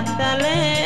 ಕತ್ತಲೇ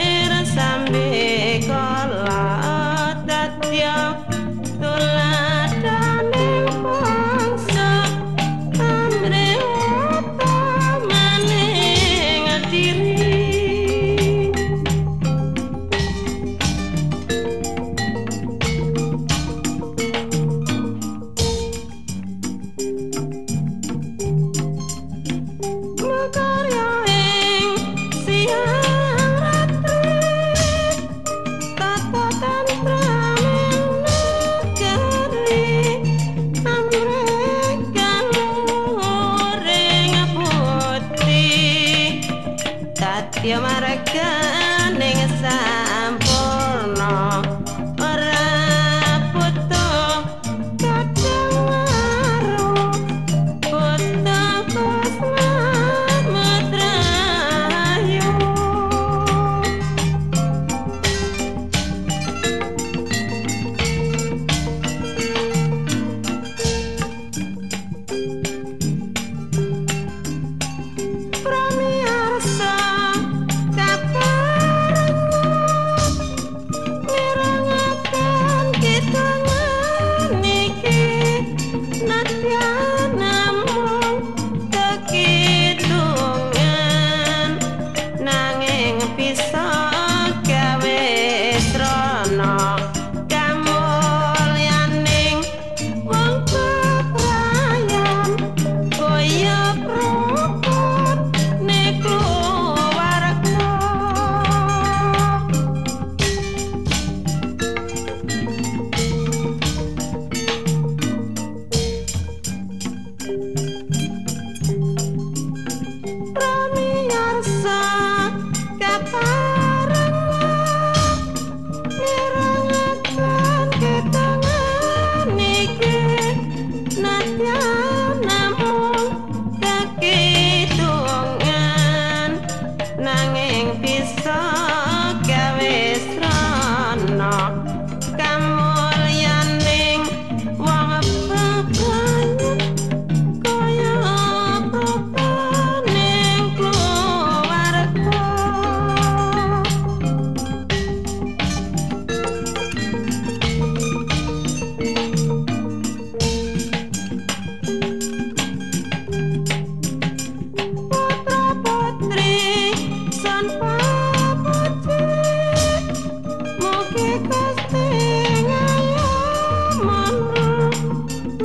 now.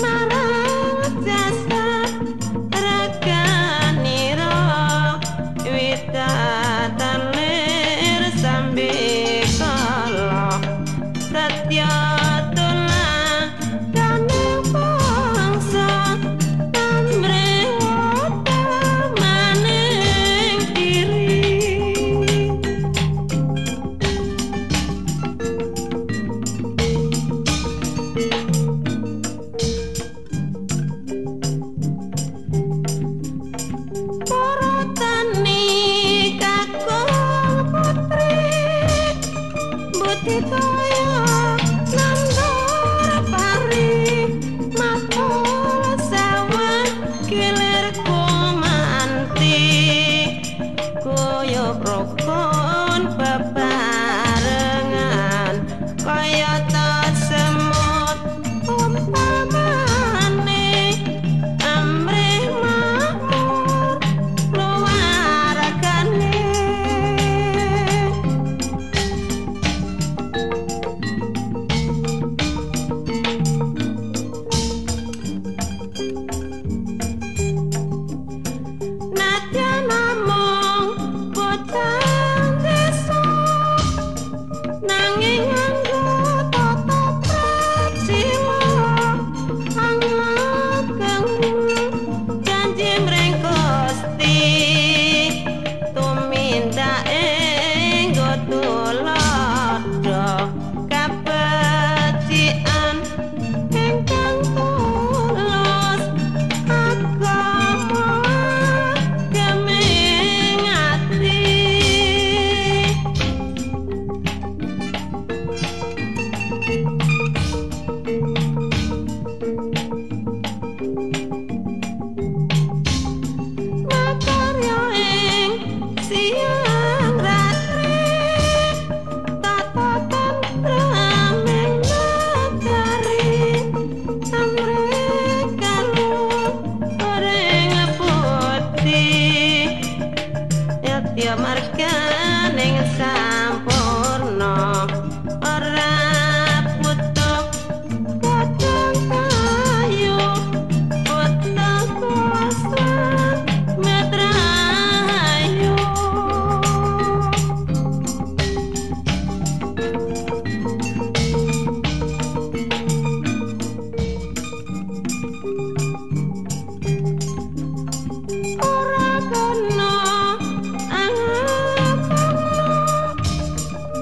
Mama.